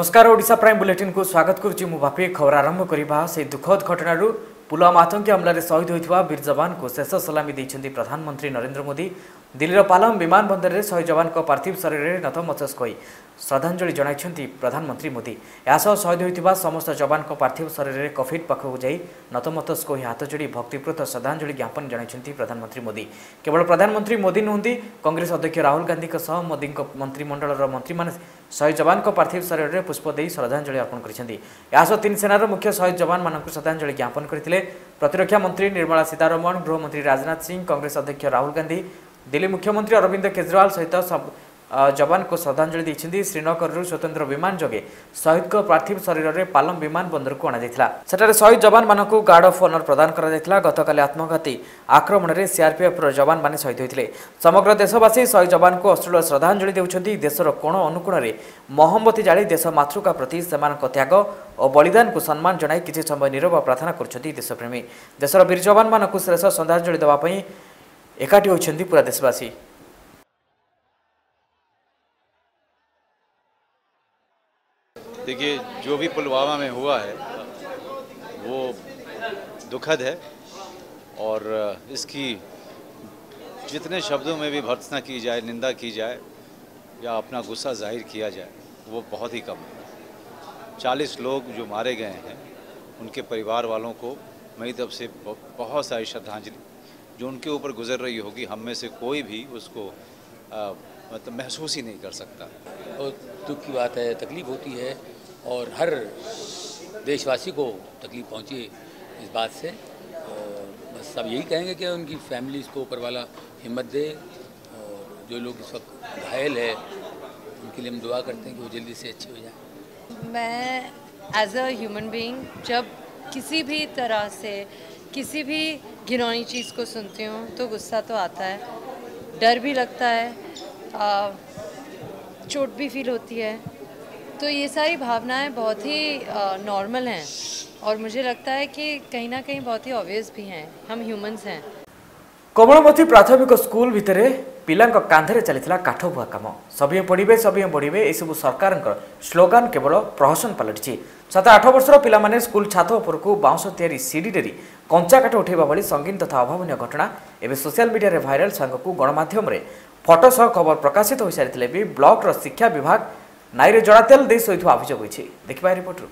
नमस्कार Odisha prime bulletin स्वागत गर्छु म बापे खबर आरम्भ दुःखद घटनाहरु पुलवामा आतंकी हमलाले शहीद वीर जवानको शेष सलामी सलमी प्रधानमन्त्री नरेन्द्र मोदी दिल्ली र पालाम विमान शहीद जवानको पार्थिव शरीर होई श्रद्धाञ्जली जधानमन्त्री मोदी यहाँसम्म समस्त जवानको पर्थिव शरीरे कफिट पाखु नतमतस्को हात जोडी भक्तिप्रत श्रद्धाञ्जली ज्ञापन जन प्रधानमन्त्री मोदी केवल प्रधानमन्त्री मोदी नुहुँदै कङ्ग्रेस अध्यक्ष राहुल गान्धीको सह मोदी मन्त्रीमण्डल मन्त्री शहीद जवानको पार्थिव शरीर पुष्प पुष्पदै श्रद्धाञ्जली अर्पण गरिन्छ यसह तिन सेनार मुख्य शहीद जवान म श्रद्धाञ्जली ज्ञापन गरि प्रतिरक्षा मन्त्री निर्मलाीतारमण गृहमन्त्री राजनाथ सिंह कङ्ग्रेस अध्यक्ष राहुल गान्धी दिल्ली मुख्यमंत्री अरविन्द केजरीवाल सहित सब जवान को श्रीनगर श्रीनगरू स्वतन्त्र विमान जगे को पार्थिव शरीर पालम विमान को अणा बन्दरू अणाइलाठ शहीद जवान म गार्ड अफ अनर प्रदान आक्रमण आक्रमणले सीआरपीएफ र जवान शहीद हुन्छ समग्र देशवासी शहीद जवान को अश्ल श्रद्धाञ्जली देउन देश र कोअनुकणले महम्बी जाडि देश मातृका प्रति त्याग त्यागओ बलिदान को सम्मान जन समय निरव प्रार्थना गर्ुन देशप्रेमी देश र वीर जवान म श्रेष्ठ श्रद्धाञ्जली दापेर एकाठी हुन्छ पूरा देशवासी देखिए जो भी पुलवामा में हुआ है वो दुखद है और इसकी जितने शब्दों में भी भर्सना की जाए निंदा की जाए या अपना गुस्सा जाहिर किया जाए वो बहुत ही कम है चालीस लोग जो मारे गए हैं उनके परिवार वालों को मेरी तरफ से बहुत सारी श्रद्धांजलि जो उनके ऊपर गुजर रही होगी हम में से कोई भी उसको आ, मतलब महसूस ही नहीं कर सकता और दुख की बात है तकलीफ़ होती है और हर देशवासी को तकलीफ पहुंची इस बात से बस सब यही कहेंगे कि उनकी फैमिली इसको ऊपर वाला हिम्मत दे और जो लोग इस वक्त घायल है उनके लिए हम दुआ करते हैं कि वो जल्दी से अच्छे हो जाए मैं एज अ ह्यूमन बीइंग जब किसी भी तरह से किसी भी घिनौनी चीज़ को सुनती हूँ तो गुस्सा तो आता है डर भी लगता है आ, चोट भी फील होती है तो ये सारी भावनाएं बहुत ही नॉर्मल हैं और मुझे लगता है कि कहीं ना कहीं बहुत ही ऑब्वियस भी हैं हम ह्यूमंस हैं कोमलमती प्राथमिक स्कूल भितर पिला कांधे चलता काठ भुआ कम सभी पढ़े सभी बढ़े ये सब सरकार स्लोगान केवल प्रहसन पलटि सत आठ वर्ष पाने स्कूल छात उपर को या सीढ़ी कंचा काठ उठे भाई संगीन तथा अभावन घटना एवं सोशियाल मीडिया भाइराल सांग को गणमाध्यम फटो सह खबर प्रकाशित हो सारी ब्लक शिक्षा विभाग ନାଇରେ ଜଡ଼ାତେଲ ଦେଇ ଶୋଇଥିବା ଅଭିଯୋଗ ହୋଇଛି ଦେଖିବା ରିପୋର୍ଟରୁ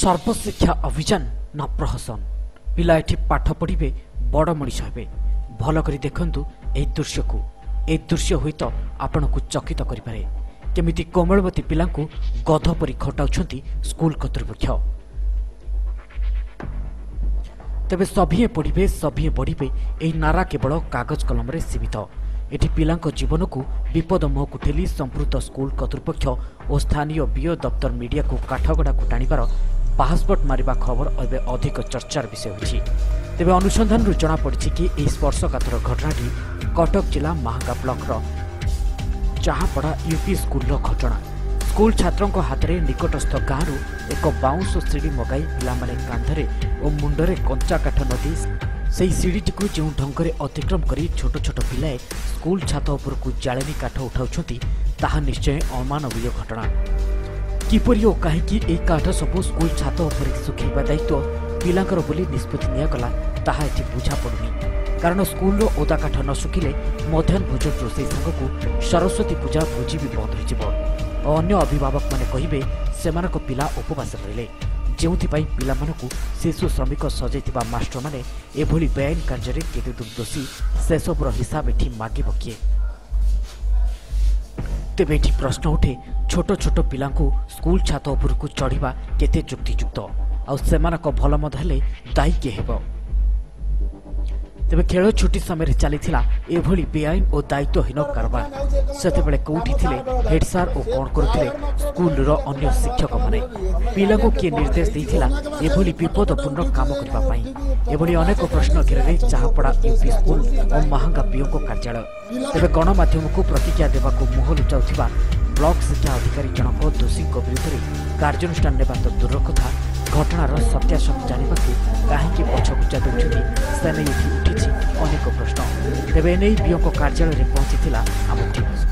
ସର୍ବଶିକ୍ଷା ଅଭିଯାନ ନା ପ୍ରହସନ ପିଲା ଏଠି ପାଠ ପଢ଼ିବେ ବଡ଼ ମଣିଷ ହେବେ ଭଲ କରି ଦେଖନ୍ତୁ ଏହି ଦୃଶ୍ୟକୁ ଏହି ଦୃଶ୍ୟ ହୁଏତ ଆପଣଙ୍କୁ ଚକିତ କରିପାରେ କେମିତି କୋମଳମତୀ ପିଲାଙ୍କୁ ଗଧ ପରି ଖଟାଉଛନ୍ତି ସ୍କୁଲ କର୍ତ୍ତୃପକ୍ଷ ତେବେ ସଭିଏ ପଢ଼ିବେ ସଭିଏ ବଢ଼ିବେ ଏହି ନାରା କେବଳ କାଗଜ କଲମରେ ସୀମିତ ଏଠି ପିଲାଙ୍କ ଜୀବନକୁ ବିପଦ ମୁହଁକୁ ଠେଲି ସମ୍ପୃକ୍ତ ସ୍କୁଲ କର୍ତ୍ତୃପକ୍ଷ ଓ ସ୍ଥାନୀୟ ବିଓ ଦପ୍ତର ମିଡ଼ିଆକୁ କାଠଗଡ଼ାକୁ ଟାଣିବାର ପାସ୍ପୋର୍ଟ ମାରିବା ଖବର ଏବେ ଅଧିକ ଚର୍ଚ୍ଚାର ବିଷୟ ହୋଇଛି ତେବେ ଅନୁସନ୍ଧାନରୁ ଜଣାପଡ଼ିଛି କି ଏହି ସ୍ପର୍ଶକାତର ଘଟଣାଟି କଟକ ଜିଲ୍ଲା ମାହାଙ୍ଗା ବ୍ଲକର ଚାହାପଡ଼ା ୟୁପି ସ୍କୁଲର ଘଟଣା ସ୍କୁଲ ଛାତ୍ରଙ୍କ ହାତରେ ନିକଟସ୍ଥ ଗାଁରୁ ଏକ ବାଉଁଶ ସିଡ଼ି ମଗାଇ ପିଲାମାନେ କାନ୍ଧରେ ଓ ମୁଣ୍ଡରେ କଞ୍ଚା କାଠ ନଦୀ ସେହି ସିଡ଼ିଟିକୁ ଯେଉଁ ଢଙ୍ଗରେ ଅତିକ୍ରମ କରି ଛୋଟ ଛୋଟ ପିଲାଏ ସ୍କୁଲ ଛାତ ଉପରକୁ ଜାଳେଣୀ କାଠ ଉଠାଉଛନ୍ତି ତାହା ନିଶ୍ଚୟ ଅମାନବୀୟ ଘଟଣା କିପରି ଓ କାହିଁକି ଏହି କାଠ ସବୁ ସ୍କୁଲ ଛାତ ଉପରେ ଶୁଖେଇବା ଦାୟିତ୍ୱ ପିଲାଙ୍କର ବୋଲି ନିଷ୍ପତ୍ତି ନିଆଗଲା ତାହା ଏଠି ବୁଝାପଡ଼ୁନି କାରଣ ସ୍କୁଲର ଓଦାକାଠ ନ ଶୁଖିଲେ ମଧ୍ୟାହ୍ନ ଭୋଜନ ରୋଷେଇ ସାଙ୍ଗକୁ ସରସ୍ୱତୀ ପୂଜା ଭୋଜି ବି ବନ୍ଦ ହୋଇଯିବ ଓ ଅନ୍ୟ ଅଭିଭାବକମାନେ କହିବେ ସେମାନଙ୍କ ପିଲା ଉପବାସ ରହିଲେ ଯେଉଁଥିପାଇଁ ପିଲାମାନଙ୍କୁ ଶିଶୁ ଶ୍ରମିକ ସଜାଇଥିବା ମାଷ୍ଟରମାନେ ଏଭଳି ବେଆଇନ କାର୍ଯ୍ୟରେ କେତେ ଦୂର ଦୋଷୀ ସେସବୁର ହିସାବ ଏଠି ମାଗିବ କିଏ ତେବେ ଏଠି ପ୍ରଶ୍ନ ଉଠେ ଛୋଟ ଛୋଟ ପିଲାଙ୍କୁ ସ୍କୁଲ ଛାତ ଉପରକୁ ଚଢ଼ିବା କେତେ ଯୁକ୍ତିଯୁକ୍ତ ଆଉ ସେମାନଙ୍କ ଭଲମନ୍ଦ ହେଲେ ଦାୟୀ କିଏ ହେବ ତେବେ ଖେଳ ଛୁଟି ସମୟରେ ଚାଲିଥିଲା ଏଭଳି ବେଆଇନ ଓ ଦାୟିତ୍ୱହୀନ କାରବାର ସେତେବେଳେ କେଉଁଠି ଥିଲେ ହେଡ୍ ସାର୍ ଓ କ'ଣ କରୁଥିଲେ ସ୍କୁଲର ଅନ୍ୟ ଶିକ୍ଷକମାନେ ପିଲାଙ୍କୁ କିଏ ନିର୍ଦ୍ଦେଶ ଦେଇଥିଲା ଏଭଳି ବିପଦପୂର୍ଣ୍ଣ କାମ କରିବା ପାଇଁ ଏଭଳି ଅନେକ ପ୍ରଶ୍ନ ଘେରରେ ଚାହାପଡ଼ା ୟୁପି ସ୍କୁଲ ଓ ମହାଙ୍ଗା ପିଓଙ୍କ କାର୍ଯ୍ୟାଳୟ ତେବେ ଗଣମାଧ୍ୟମକୁ ପ୍ରତିକ୍ରିୟା ଦେବାକୁ ମୁହଁ ଲୁଚାଉଥିବା ବ୍ଲକ ଶିକ୍ଷା ଅଧିକାରୀ ଜଣକ ଦୋଷୀଙ୍କ ବିରୁଦ୍ଧରେ କାର୍ଯ୍ୟାନୁଷ୍ଠାନ ନେବା ତ ଦୂର କଥା ଘଟଣାର ସତ୍ୟାସତ୍ୟ ଜାଣିବାକୁ କାହିଁକି ପଛକୁ ଚାଲୁଛନ୍ତି ସେନେଇ ଉଠି ଉଠିଛି ଅନେକ ପ୍ରଶ୍ନ ତେବେ ଏନେଇ ବିଓଙ୍କ କାର୍ଯ୍ୟାଳୟରେ ପହଞ୍ଚିଥିଲା ଆମ ଟିମ୍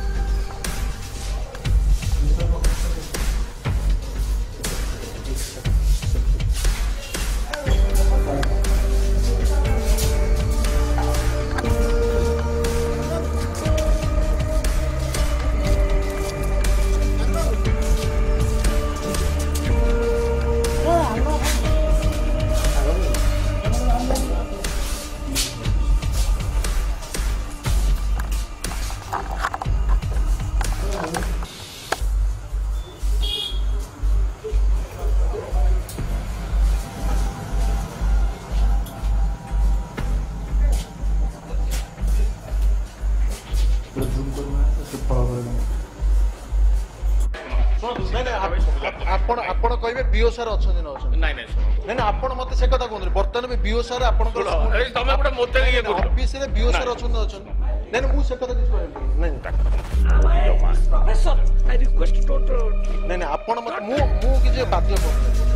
ଆପଣ କହିବେ ବିଓ ସାର୍ ଅଛନ୍ତି ନ ଅଛନ୍ତି ନାଇଁ ନାଇଁ ନାଇଁ ଆପଣ ମତେ ସେ କଥା କୁହନ୍ତୁ ବର୍ତ୍ତମାନ ବି ବିଓ ସାର୍ ଆପଣଙ୍କର ତମେ ଗୋଟେ ମୋତେ ଇଏ କରୁଛ ଅଫିସରେ ବିଓ ସାର୍ ଅଛନ୍ତି ଅଛନ୍ତି ନାଇଁ ମୁଁ ସେ କଥା କିଛି କହିବି ନାଇଁ ନାଇଁ ଆପଣ ମତେ ମୁଁ ମୁଁ କିଛି ବାଧ୍ୟ କରୁନି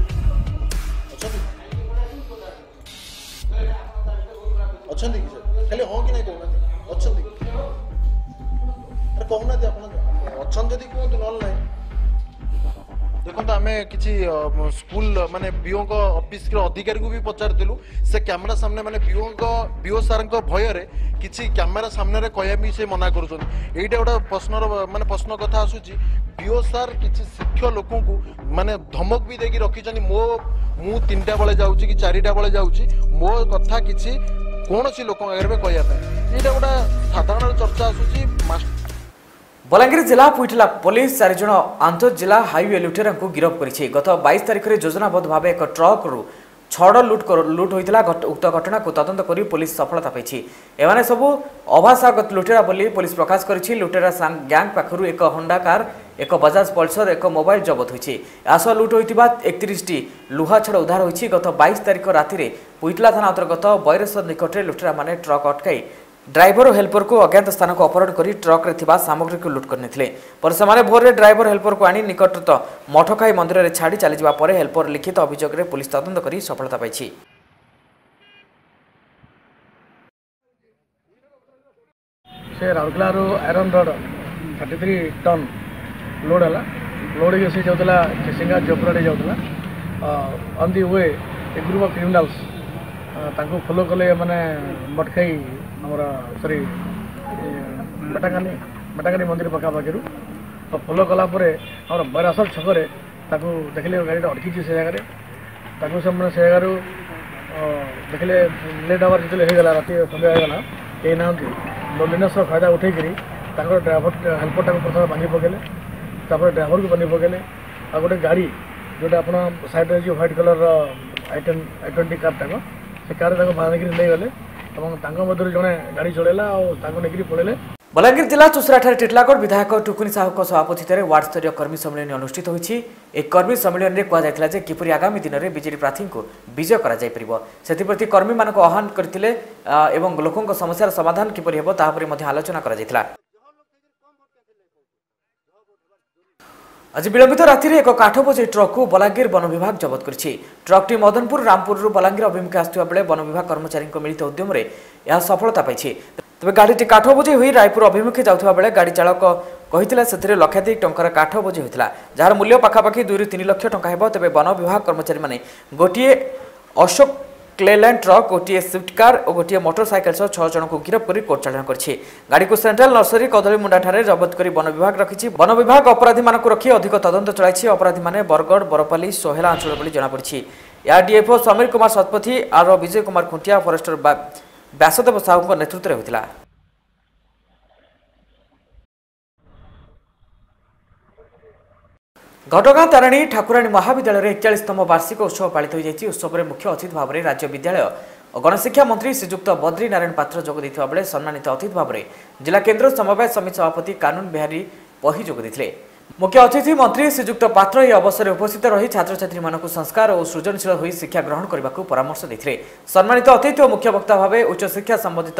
ଅଛନ୍ତି କି ସାର୍ ଖାଲି ହଁ କି ନାହିଁ କହୁନାହାନ୍ତି ଅଛନ୍ତି କହୁନାହାନ୍ତି ଆପଣ ଅଛନ୍ତି ଯଦି କୁହନ୍ତୁ ନହେଲେ ନାହିଁ ଦେଖନ୍ତୁ ଆମେ କିଛି ସ୍କୁଲ ମାନେ ବିଓଙ୍କ ଅଫିସର ଅଧିକାରୀଙ୍କୁ ବି ପଚାରିଥିଲୁ ସେ କ୍ୟାମେରା ସାମ୍ନା ମାନେ ବିଓଙ୍କ ବିଓ ସାର୍ଙ୍କ ଭୟରେ କିଛି କ୍ୟାମେରା ସାମ୍ନାରେ କହିବା ପାଇଁ ସେ ମନା କରୁଛନ୍ତି ଏଇଟା ଗୋଟେ ପ୍ରଶ୍ନର ମାନେ ପ୍ରଶ୍ନ କଥା ଆସୁଛି ବିଓ ସାର୍ କିଛି ଶିକ୍ଷକ ଲୋକଙ୍କୁ ମାନେ ଧମକ ବି ଦେଇକି ରଖିଛନ୍ତି ମୋ ମୁଁ ତିନିଟା ବେଳେ ଯାଉଛି କି ଚାରିଟା ବେଳେ ଯାଉଛି ମୋ କଥା କିଛି କୌଣସି ଲୋକଙ୍କ ଆଗରେ କହିବା ପାଇଁ ଏଇଟା ଗୋଟେ ସାଧାରଣ ଚର୍ଚ୍ଚା ଆସୁଛି বলাঙ্গীর জেলা পুইটলা পুলিশ চারিজন আন্তঃজেলা হাইওয়ে লুটেরাঙ্কু গিরফ করেছে গত বাইশ তারিখে যোজনাবদ্ধ ভাবে এক ট্রক্রু ছড় লুট লুট হয়েছিল উক্ত ঘটনাকে তদন্ত করে পুলিশ সফলতা পেয়েছে এমনে সব অভাসাগত লুটেরা বলে পুলিশ প্রকাশ করেছে লুটেরা গ্যাং পাখর এক হন্ডা কার এক বজাজ পলসর এক মোবাইল জবত হয়েছে আস লুট হয়ে একত্রিশটি লুহা ছড় উদ্ধার হয়েছে গত বাইশ তারিখ রাতে পুইটলা থানা অন্তর্গত বৈরেশ্বর নিকটে লুটেরা মানে ট্রক অটকাই हेल्पर हेल्परको अज्ञात स्थानको अपहरडि ट्रके ठाउँ सामग्रीको लुट गरिने परसम् भोरे ड्राइभर हेल्परको आनि निकटर मठ खाइ मन्दिरले छाडि चाहिँ हेल्पर लिखित अभियोगले पुलिस तदन सफलता पाइन्छु आइरन रोड थर्टी टन मटखाई ଆମର ସରି ମେଟାକାନି ମେଟାକାନି ମନ୍ଦିର ପାଖାପାଖିରୁ ତ ଫଲୋ କଲା ପରେ ଆମର ବୈରାସର ଛକରେ ତାକୁ ଦେଖିଲେ ଗାଡ଼ିଟା ଅଟକିଛି ସେ ଜାଗାରେ ତାକୁ ସେମାନେ ସେ ଜାଗାରୁ ଦେଖିଲେ ଲେଟ୍ ହେବାର ଯେତେବେଳେ ହେଇଗଲା ରାତି ସନ୍ଧ୍ୟା ହେଇଗଲା କେହି ନାହାନ୍ତି ଲୋଲିନେସ୍ର ଫାଇଦା ଉଠେଇକିରି ତାଙ୍କର ଡ୍ରାଇଭର ହେଲ୍ପରଟାକୁ ପ୍ରଥମେ ବାନ୍ଧି ପକେଇଲେ ତାପରେ ଡ୍ରାଇଭରକୁ ବାନ୍ଧି ପକେଇଲେ ଆଉ ଗୋଟେ ଗାଡ଼ି ଯେଉଁଟା ଆପଣ ସାଇଡ଼୍ରେ ଯେଉଁ ହ୍ୱାଇଟ୍ କଲର୍ର ଆଇ ଟ୍ୱେଣ୍ଟି ଆଇ ଟ୍ୱେଣ୍ଟି କାର୍ଟାକ ସେ କାର୍ରେ ତାକୁ ବାନ୍ଧିକିରି ନେଇଗଲେ এবং ତାଙ୍କ ମଧ୍ୟରୁ ଜଣେ ଗାଡ଼ି ଚଳାଇଲା ଆଉ ତାଙ୍କୁ ନେଇକରି ପଳେଇଲେ ବଲାଙ୍ଗୀର ଜିଲ୍ଲା ଚୁସରାଠାରେ ଟିଟଲାଗଡ଼ ବିଧାୟକ ଟୁକୁନି ସାହୁଙ୍କ ସଭାପତିତ୍ୱରେ ୱାର୍ଡସ୍ତରୀୟ କର୍ମୀ ସମ୍ମିଳନୀ ଅନୁଷ୍ଠିତ ହୋଇଛି ଏହି କର୍ମୀ ସମ୍ମିଳନୀରେ କୁହାଯାଇଥିଲା ଯେ କିପରି ଆଗାମୀ ଦିନରେ ବିଜେଡି ପ୍ରାର୍ଥୀଙ୍କୁ ବିଜୟ କରାଯାଇପାରିବ ସେଥିପ୍ରତି କର୍ମୀମାନଙ୍କୁ ଆହ୍ୱାନ କରିଥିଲେ ଏବଂ ଲୋକଙ୍କ ସମସ୍ୟାର ସମାଧାନ କିପରି ହେବ ତାହା ଉପରେ ମଧ୍ୟ ଆଲୋଚନା କରାଯାଇଥିଲା আজ বিলম্বিত রাতে এক কাঠ বোঝাই ট্রক বলাঙ্গীর বন বিভাগ জবত করেছে ট্রকটি মদনপুর রামপুর বলাঙ্গীর অভিমুখে আসুয়া বেড়ে বন বিভাগ কর্মচারী মিলিত উদ্যমে এ সফলতা পাইছে তবে গাড়িটি কাঠ বোঝাই হয়ে রায়পুর অভিমুখে যাওয়া বেড়ে গাড়ি চালক କହିଥିଲା ସେଥିରେ ଲକ୍ଷାଧିକ ଟଙ୍କାର କାଠ ବୋଝ ହୋଇଥିଲା ଯାହାର ମୂଲ୍ୟ ପାଖାପାଖି তিন লক্ষ ଲକ୍ଷ হব তবে বন বিভাগ কর্মচারী মানে ଗୋଟିଏ অশোক ক্লেল্যান্ড ট্রক গোটিয়ে সুইফট কার ও গোটিয়ে মোটরসাইকেল সহ ছয় জনক গিরফ করে কোর্ট চালাণ করেছে গাড়িকে সেন্ট্রাল নর্সরি কদলীমুন্ডাঠারে জবত করে বন বিভাগ রাখি বন বিভাগ অপরাধী রক্ষি অধিক তদন্ত চলাইছে অপরাধী মানে বরগড় বরপালি সোহেলা অঞ্চল বলে জনাপড়ি এআরডিএফও সমীর কুমার শতপথী আর বিজয় কুমার খুঁটিয়া ফরেষ্টর ব্যাসদেব সাহুঙ্ নেতৃত্বে হয়েছিল ঘটগাঁ তারিণী ঠাকুরাণী মহাবিদ্যালয়ের একচাশতম বার্ষিক উৎসব পালিত হয়েছে উৎসবের মুখ্য অতিথি ভাবে রাজ্য বিদ্যালয় ও গণশিক্ষা মন্ত্রী শ্রীযুক্ত বদ্রী নারায়ণ পাত্র যোগ দিয়ে বেড়ে সম্মানিত অতিথি ভাবে জেলা কেন্দ্র সমবায় সমিতি সভাপতি কানুন বিহারী পহি যোগ দিয়ে মুখ্য অতিথি মন্ত্রী শ্রীযুক্ত পাত্র এই অবসরে উপস্থিত রহি ছাত্রছাত্রী মানুষ সংস্কার ও সৃজনশীল হয়ে শিক্ষা গ্রহণ করা পরামর্শ দিয়ে সম্মানিত অতিথি ও মুখ্য বক্তা ভাবে উচ্চশিক্ষা সম্বন্ধিত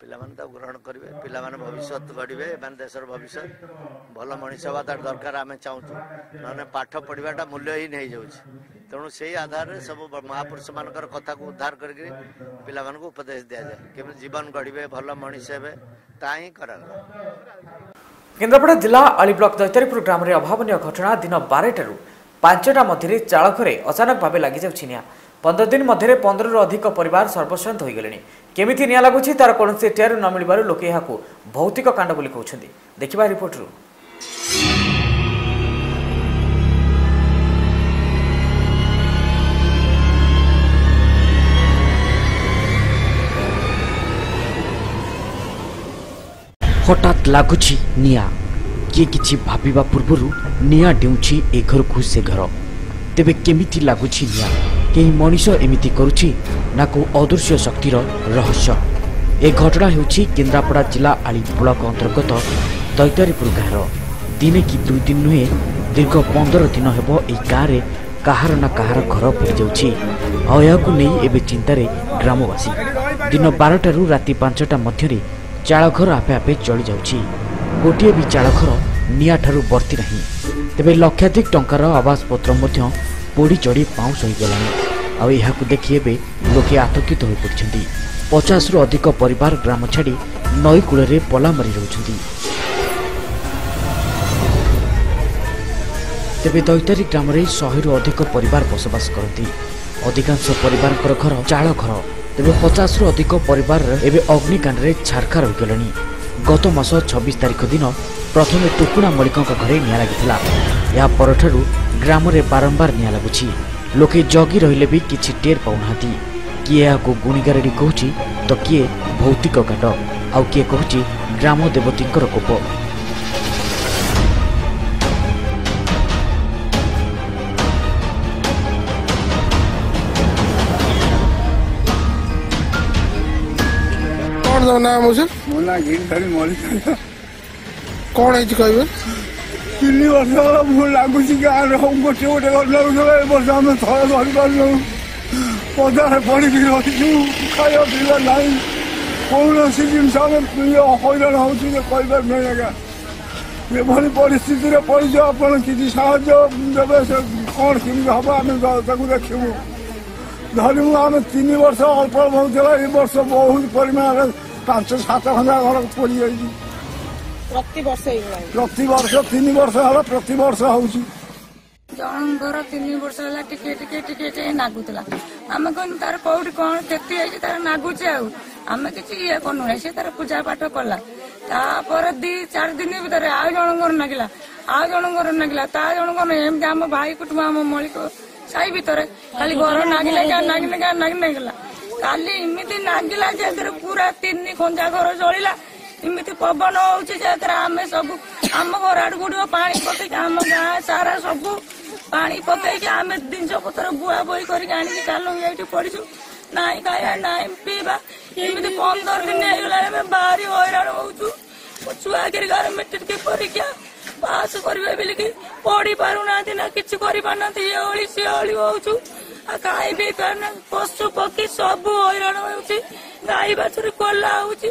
ପିଲାମାନେ ତାକୁ ଗ୍ରହଣ କରିବେ ପିଲାମାନେ ଭବିଷ୍ୟତ ଗଢ଼ିବେ ଏମାନେ ଦେଶର ଭବିଷ୍ୟତ ଭଲ ମଣିଷ ହେବା ତା ଦରକାର ଆମେ ଚାହୁଁଛୁ ନହେଲେ ପାଠ ପଢ଼ିବାଟା ମୂଲ୍ୟହୀନ ହେଇଯାଉଛି ତେଣୁ ସେଇ ଆଧାରରେ ସବୁ ମହାପୁରୁଷ ମାନଙ୍କର କଥାକୁ ଉଦ୍ଧାର କରିକି ପିଲାମାନଙ୍କୁ ଉପଦେଶ ଦିଆଯାଏ କେମିତି ଜୀବନ ଗଢ଼ିବେ ଭଲ ମଣିଷ ହେବେ ତାହା ହିଁ କରାଗଲା କେନ୍ଦ୍ରାପଡ଼ା ଜିଲ୍ଲା ଅଳି ବ୍ଲକ ଦୈତାରୀପୁର ଗ୍ରାମରେ ଅଭାବନୀୟ ଘଟଣା ଦିନ ବାରଟାରୁ ପାଞ୍ଚଟା ମଧ୍ୟରେ ଚାଳକରେ ଅଚାନକ ଭାବେ ଲାଗିଯାଉଛି ନିଆଁ ପନ୍ଦର ଦିନ ମଧ୍ୟରେ ପନ୍ଦରରୁ ଅଧିକ ପରିବାର ସର୍ବସ୍ୱାନ୍ତ ହୋଇଗଲେଣି କେମିତି ନିଆଁ ଲାଗୁଛି ତାର କୌଣସି ଟେର୍ ନ ମିଳିବାରୁ ଲୋକେ ଏହାକୁ ଭୌତିକ କାଣ୍ଡ ବୋଲି କହୁଛନ୍ତି ଦେଖିବା ରିପୋର୍ଟରୁ ହଠାତ୍ ଲାଗୁଛି ନିଆଁ କିଏ କିଛି ଭାବିବା ପୂର୍ବରୁ ନିଆଁ ଡେଉଁଛି ଏ ଘରକୁ ସେ ଘର ତେବେ କେମିତି ଲାଗୁଛି ନିଆଁ କେହି ମଣିଷ ଏମିତି କରୁଛି ନା କେଉଁ ଅଦୃଶ୍ୟ ଶକ୍ତିର ରହସ୍ୟ ଏ ଘଟଣା ହେଉଛି କେନ୍ଦ୍ରାପଡ଼ା ଜିଲ୍ଲା ଆଳି ବ୍ଲକ ଅନ୍ତର୍ଗତ ଦୈତାରୀପୁର ଗାଁର ଦିନେ କି ଦୁଇ ଦିନ ନୁହେଁ ଦୀର୍ଘ ପନ୍ଦର ଦିନ ହେବ ଏହି ଗାଁରେ କାହାର ନା କାହାର ଘର ପଡ଼ିଯାଉଛି ଆଉ ଏହାକୁ ନେଇ ଏବେ ଚିନ୍ତାରେ ଗ୍ରାମବାସୀ ଦିନ ବାରଟାରୁ ରାତି ପାଞ୍ଚଟା ମଧ୍ୟରେ ଚାଳଘର ଆପେ ଆପେ ଚଳିଯାଉଛି ଗୋଟିଏ ବି ଚାଳଘର ନିଆଁଠାରୁ ବର୍ତ୍ତି ନାହିଁ ତେବେ ଲକ୍ଷାଧିକ ଟଙ୍କାର ଆବାସପତ୍ର ମଧ୍ୟ ପୋଡ଼ି ଚଢ଼ି ପାଉଁ ସହିଗଲାଣି ଆଉ ଏହାକୁ ଦେଖି ଏବେ ଲୋକେ ଆତଙ୍କିତ ହୋଇପଡ଼ିଛନ୍ତି ପଚାଶରୁ ଅଧିକ ପରିବାର ଗ୍ରାମ ଛାଡ଼ି ନଈ କୂଳରେ ପଲା ମାରି ରହୁଛନ୍ତି ତେବେ ଦୈତାରୀ ଗ୍ରାମରେ ଶହେରୁ ଅଧିକ ପରିବାର ବସବାସ କରନ୍ତି ଅଧିକାଂଶ ପରିବାରଙ୍କର ଘର ଚାଳ ଘର ତେବେ ପଚାଶରୁ ଅଧିକ ପରିବାର ଏବେ ଅଗ୍ନିକାଣ୍ଡରେ ଛାରଖା ରହିଗଲେଣି ଗତ ମାସ ଛବିଶ ତାରିଖ ଦିନ ପ୍ରଥମେ ଟୁକୁଣା ମଲ୍ଲିକଙ୍କ ଘରେ ନିଆଁ ଲାଗିଥିଲା ଏହା ପରଠାରୁ ଗ୍ରାମରେ ବାରମ୍ବାର ନିଆଁ ଲାଗୁଛି ଲୋକେ ଜଗି ରହିଲେ ବି କିଛି ଟେର୍ ପାଉନାହାନ୍ତି କିଏ ଏହାକୁ ଗୁଣିଗାରେଡ଼ି କହୁଛି ତ କିଏ ଭୌତିକ କାଟ ଆଉ କିଏ କହୁଛି ଗ୍ରାମ ଦେବତୀଙ୍କର କୋପ କ'ଣ ତମ ନାଁ ମଉସା ମୋ ନାଁ ଗିରିଧାରୀ ମଲ୍ଲିକ କ'ଣ ହେଇଛି କହିବେ ତିନି ବର୍ଷ ମୁଁ ଲାଗୁଛି ଗାଁରେ ଗୋଟେ ଗୋଟେ ଗଲାବେଳକୁ ଏ ବର୍ଷ ଆମେ ଥରେ ଧରିପାରୁନୁ ପଦାରେ ପଡ଼ିକି ରହିଛୁ ଖାଇବା ପିଇବା ନାହିଁ କୌଣସି ଜିନିଷ ଆମେ ହଇରାଣ ହେଉଛୁ ଯେ କହିପାରୁନାହିଁ ଆଜ୍ଞା ଏଭଳି ପରିସ୍ଥିତିରେ ପଡ଼ିଛୁ ଆପଣ କିଛି ସାହାଯ୍ୟ ଦେବେ ସେ କ'ଣ କେମିତି ହେବ ଆମେ ତାକୁ ଦେଖିବୁ ଧରିବୁ ଆମେ ତିନି ବର୍ଷ ଅଳ୍ପ ହେଉଥିଲା ଏ ବର୍ଷ ବହୁତ ପରିମାଣରେ ପାଞ୍ଚ ସାତ ଘଣ୍ଟା ଘର ପଡ଼ିଯାଇଛି ପ୍ରତିବର୍ଷ ଏଇଭଳିଆ ପ୍ରତିବର୍ଷ ତିନି ବର୍ଷ ହେଲା ପ୍ରତିବର୍ଷ ହଉଛି ଜଣଙ୍କର ତିନି ବର୍ଷ ହେଲା ଟିକେ ଟିକେ ଟିକେ ଟିକେ ନାଗୁଥିଲା ଆମେ କହିଲୁ ତାର କୋଉଠି କଣ କ୍ଷତି ହେଇଛି ତାର ନାଗୁଛି ଆଉ ଆମେ କିଛି ଇଏ କଲୁ ନାହିଁ ସେ ତାର ପୂଜା ପାଠ କଲା ତାପରେ ଦି ଚାରି ଦିନ ଭିତରେ ଆଉ ଜଣଙ୍କର ନାଗିଲା ଆଉ ଜଣଙ୍କର ନାଗିଲା ତା ଜଣଙ୍କର ଏମିତି ଆମ ଭାଇ କୁଟୁମ୍ବ ଆମ ମଳିକ ସାହି ଭିତରେ ଖାଲି ଘର ନାଗିଲେ କାଁ ନାଗିଲେ କାଁ ନାଗି ନାଗିଲା କାଲି ଏମିତି ନାଗିଲା ଯେ ପୁରା ତିନି ଖଞ୍ଜା ଘର ଜଳିଲା ଏମିତି ପବନ ହଉଛି ସେଥିରେ ଆମେ ସବୁ ଆମ ଘର ଆଡକୁ ଉଠିବ ପାଣି ପକେଇକି ଆମ ଗାଁ ସାରା ସବୁ ପାଣି ପକେଇକି ଆମେ ଜିନିଷ ପତ୍ର ବୁହା ବୋହି କରିକି ଆଣିକି ଚାଲୁ ଏଇଠି ପଡିଛୁ ନାଇଁ ଖାଇବା ନାଇଁ ପିଇବା ଏମିତି ପନ୍ଦର ଦିନ ହେଇଗଲା ଆମେ ଭାରି ହଇରାଣ ହଉଛୁ ଛୁଆ ଘର ମେଟ୍ରିକ ପରୀକ୍ଷା ପାସ୍ କରିବେ ବୋଲିକି ପଢି ପାରୁନାହାନ୍ତି ନା କିଛି କରିପାରୁନାହାନ୍ତି ଇଏ ଓଳି ସିଏ ଓଳି ହଉଛୁ ଆଉ ଖାଇ ପିଇ ପାରୁନାହାନ୍ତି ପଶୁ ପକ୍ଷୀ ସବୁ ହଇରାଣ ହେଉଛି ଗାଈ ବାଛୁରୀ ଖୋଲା ହଉଛି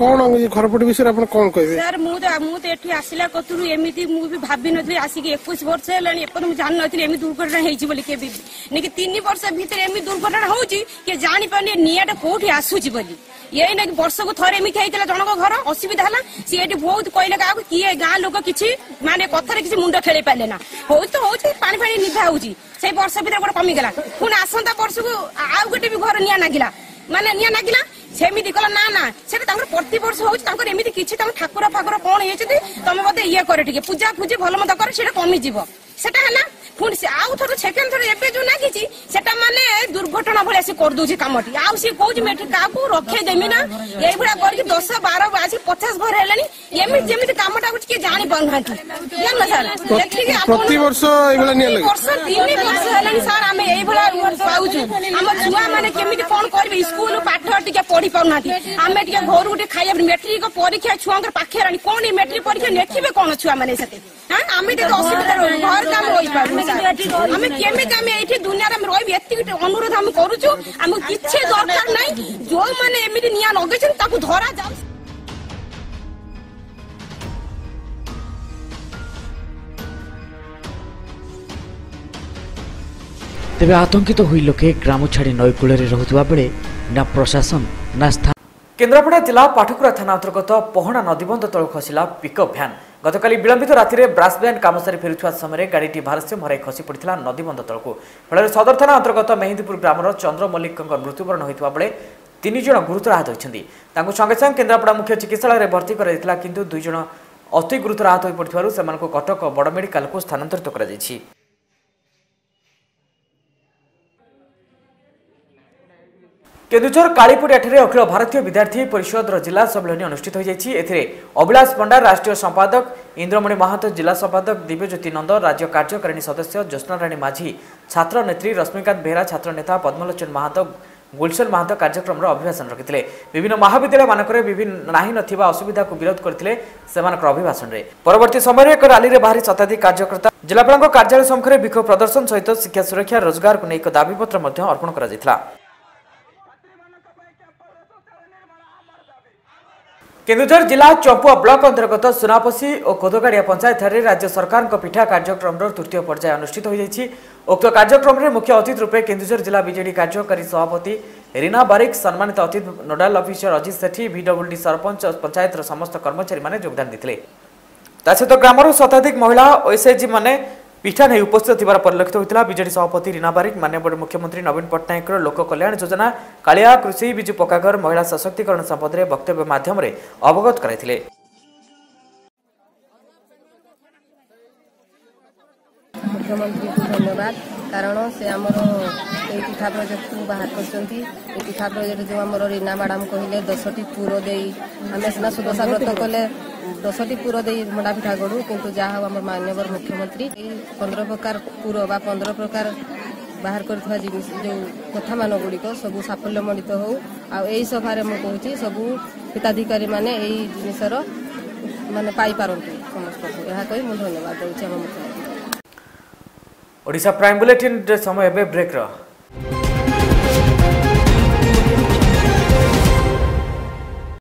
କଣ ঘরপটি বিষয়ে আপনার কোন কইবে স্যার মু মু এটি আসিলা কতরু এমিতি মু বি ভাবি নথিলি আসিকি 21 বর্ষ হেলানি এপন মু জানি নথিলি এমি দুর্ঘটনা হেইছি বলি কে বি নেকি 3 বর্ষ ভিতরে এমি দুর্ঘটনা হউছি কে জানি পানি নিয়াটা কোঠি আসুছি বলি এই নাকি ବର୍ଷକୁ ଥରେ ଏମିତି ହେଇଥିଲା ଜଣଙ୍କ ଘର ଅସୁବିଧା ହେଲା ସିଏ ଏଠି ବହୁତ କହିଲେ କାହାକୁ କିଏ ଗାଁ ଲୋକ କିଛି ମାନେ କଥାରେ କିଛି ମୁଣ୍ଡ ଖେଳେଇ ପାରିଲେ ନା ହଉଛି ତ ହଉଛି ପାଣି ଫାଣି ନିଭା ହଉଛି ସେଇ ବର୍ଷ ଭିତରେ ଗୋଟେ କମିଗଲା ପୁଣି ଆସନ୍ତା ବର୍ଷକୁ ଆଉ ଗୋଟେ ବି ଘର ନିଆଁ ନାଗିଲା ମାନେ ନିଆଁ ନାଗିଲା ସେମିତି କହିଲା ନା ନା ସେଟା ତାଙ୍କର ପ୍ରତିବର୍ଷ ହଉଛି ତାଙ୍କର ଏମିତି କିଛି ତମ ଠାକୁର ଫାକୁର କଣ ହେଇଛନ୍ତି ତମେ ବୋଧେ ଇଏ କର ଟିକେ ପୂଜା ଫୁଜି ଭଲ ମନ୍ଦ କରେ ସେଟା କମିଯିବ ସେଟା ହେଲା ପୁଣି ସେ ଆଉ ଥର ସେକେଣ୍ଡ ଥର ଏବେ ଯୋଉ ନାଗିଛି ସେଟା ମାନେ ଦୁର୍ଘଟଣା ଭଳିଆ ସେ କରିଦଉଛି କାମଟି ଆଉ ସେ କହୁଛି ମେଟ୍ରି କାହାକୁ ରଖେଇ ନା ଏଇଭଳିଆ କରିକି ଦଶ ବାର ଆସି ପଚାଶ ଘର ହେଲାଣି ଏମିତି ଯେମିତି କାମଟା ଟିକେ ଜାଣିପାରୁନାହାନ୍ତି ପାରୁନାହାନ୍ତି ଜାଣିଲ ସାର୍ ଦେଖିକି ପ୍ରତିବର୍ଷ ବର୍ଷ ତିନି ବର୍ଷ ହେଲାଣି ସାର୍ ଆମେ ଏଇଭଳିଆ ପାଉଛୁ ଆମ ଛୁଆମାନେ କେମିତି କଣ କରିବେ ସ୍କୁଲ ପାଠ ଟିକେ ପଢି ପାରୁନାହାନ୍ତି ଆମେ ଟିକେ ଘରୁ ଗୋଟେ ଖାଇବା ମେଟ୍ରିକ ପରୀକ୍ଷା ଛୁଆଙ୍କର ପାଖରେ ହେଲାଣି କଣ ଏ ମେଟ୍ରିକ ପରୀକ୍ଷା ଲେଖିବେ କଣ ଛୁଆମାନେ ସେତେ ଆମେ ଟିକେ ଅସୁବିଧା ଘର କାମ ରହିପାରୁନି ଆମେ କେମିତି ଆମେ ଏଇଠି ଦୁନିଆରେ ଆମେ ରହିବୁ ଏତିକି ଅନୁରୋଧ ଆମେ କରୁଛୁ ଆମକୁ କିଛି ଦରକାର ନାହିଁ ଯୋଉମାନେ ଏମିତି ନିଆଁ ଲଗେଇଛନ୍ତି ତାକୁ ଧରାଯାଉ ତେବେ ଆତଙ୍କିତ ହୋଇ ଲୋକେ ଗ୍ରାମ ଛାଡ଼ି ନଈକୂଳରେ ରହୁଥିବା ବେଳେ ନା ପ୍ରଶାସନ ନା ସ୍ଥାନ କେନ୍ଦ୍ରାପଡ଼ା ଜିଲ୍ଲା ପାଟକୁରା ଥାନା ଅନ୍ତର୍ଗତ ପହଣା ନଦୀବନ୍ଧ ତଳୁ ଖସିଲା ପିକଅପ୍ ଭ୍ୟାନ୍ গতকাল বিলম্বিত রাতে ব্রাসব্যান্ড কাম সারি ফেরুয়া সময় গাড়িটি ভারসাম্য হরাই খসি পড়ে নদীবন্ধ তলক ফলে সদর থানা অন্তর্গত মেহিদীপুর গ্রামর চন্দ্র মল্লিকঙ্কর মৃত্যুবরণ হয়েছে বেড়ে ତିନି ଜଣ ଗୁରୁତର ଆହତ ହୋଇଛନ୍ତି ତାଙ୍କୁ ସଙ୍ଗେ ସଙ୍ଗେ କେନ୍ଦ୍ରାପଡ଼ା ମୁଖ୍ୟ ଚିକିତ୍ସାଳୟରେ ଭର୍ତ୍ତି କରାଯାଇଥିଲା କିନ୍ତୁ ଦୁଇ ଜଣ ଅତି ଗୁରୁତର ଆହତ ହୋଇପଡ଼ିଥିବାରୁ ସେମାନଙ୍କୁ କଟକ ବଡ଼ ମେଡିକାଲକୁ ସ୍ଥାନାନ୍ତରିତ କରାଯାଇଛି କେନ୍ଦୁଝର କାଳିପଡ଼ିଆଠାରେ ଅଖିଳ ଭାରତୀୟ ବିଦ୍ୟାର୍ଥୀ ପରିଷଦର ଜିଲ୍ଲା ସମ୍ମିଳନୀ ଅନୁଷ୍ଠିତ ହୋଇଯାଇଛି ଏଥିରେ ଅଭିଳାଷ ପଣ୍ଡା ରାଷ୍ଟ୍ରୀୟ ସମ୍ପାଦକ ইন্দ্রমণি মাহাতো জেলা সম্পাদক দিব্যজ্যোতি নন্দ রাজ্য কার্যকারিণী সদস্য জ্যোৎস্নারাণী মাঝি ছাত্রনেত্রী রশ্মিকান্ত বেহরা ছাত্রনেতা পদ্মলোচন মাহাতো গুলশন মাহাতো কার্যক্রমর অভিভাষণ রাখি বিভিন্ন মহাবিদ্যালয় বিভিন্ন নাহি নথিবা অসুবিধাকে বিরোধ করে সেমানকর অভিভাষণে পরবর্তী সময়ের এক র্যালি বাহারি শতাধিক কার্যকর্তা জেলাপাল কার্যালয় সম্মুখে বিক্ষোভ প্রদর্শন সহ শিক্ষা সুরক্ষা রোজগারক নিয়ে এক দাবিপত্র অর্পণ করা কেন্দুঝর জেলা চম্পুয়া ব্লক অন্তর্গত সুনাপসি ও কোদগাড়িয়া পঞ্চায়েতরে রাজ্য সরকারক পিঠা কার্যক্রমর তৃতীয় পর্যায়ে অনুষ্ঠিত হয়েছে উক্ত কার্যক্রমে মুখ্য অতিথি রূপে কেন্দুঝর জেলা বিজেডি কার্যকারী সভাপতি ରୀନା ବାରିକ ସମ୍ମାନିତ ଅତିଥି nodal officer Ajit Sethi VWD sarpanch ପଞ୍ଚାୟତର ସମସ୍ତ କର୍ମଚାରୀମାନେ ଯୋଗଦାନ ଦେଇଥିଲେ ତା ସହିତ ଗ୍ରାମରୁ ଶତାଧିକ ମହିଳା ଓଏସ୍ଏଜି ମାନେ ପିଠାନେ ଉପସ୍ଥିତ ଥିବାର ପରିଲକ୍ଷିତ ହୋଇଥିଲା ବିଜେଡି ସଭାପତି ରୀନା ବାରିକ ମାନ୍ୟବର ମୁଖ୍ୟମନ୍ତ୍ରୀ ନବୀନ ପଟ୍ଟନାୟକର ଲୋକ କଲ୍ୟାଣ ଯୋଜନା କାଳିଆ କୃଷି ବିଜୁ ପକ୍କାଘର ମହିଳା ସଶକ୍ତିକରଣ ସମ୍ପଦରେ ବକ୍ତବ୍ୟ ମାଧ୍ୟମରେ ଅବଗତ କରାଇଥିଲେ ମୁଖ୍ୟମନ୍ତ୍ରୀଙ୍କୁ ଧନ୍ୟବାଦ କାରଣ ସେ ଆମର এই পিঠা প্রোজেক্টু বাহার করছেন এই পিঠা প্রোজেক্ট যে আমার রীনা ম্যাডাম কহিলে দশটি পুর দেই আমি সিনা সুদশা ব্রত কলে ଦଶଟି ପୁର ଦେଇ ମଣ୍ଡାପିଠା ଗଢୁ କିନ୍ତୁ ଯାହା ହଉ ଆମର ମାନ୍ୟବର ମୁଖ୍ୟମନ୍ତ୍ରୀ ଏଇ ପନ୍ଦର ପ୍ରକାର ପୁର ବା ପନ୍ଦର ପ୍ରକାର ବାହାର କରିଥିବା ଜିନିଷ ଯେଉଁ କଥାମାନ ଗୁଡ଼ିକ ସବୁ ସାଫଲ୍ୟ ମଣ୍ଡିତ ହେଉ ଆଉ ଏହି ସଭାରେ ମୁଁ କହୁଛି ସବୁ ହିତାଧିକାରୀ ମାନେ ଏହି ଜିନିଷର ମାନେ ପାଇପାରନ୍ତି ସମସ୍ତଙ୍କୁ ଏହା କହି ମୁଁ ଧନ୍ୟବାଦ ଦେଉଛି ଆମ ମୁଖ୍ୟମନ୍ତ୍ରୀ ଓଡ଼ିଶା ପ୍ରାଇମ୍ ବୁଲେଟିନ୍ ସମୟ ଏବେ ବ୍ରେକ୍ର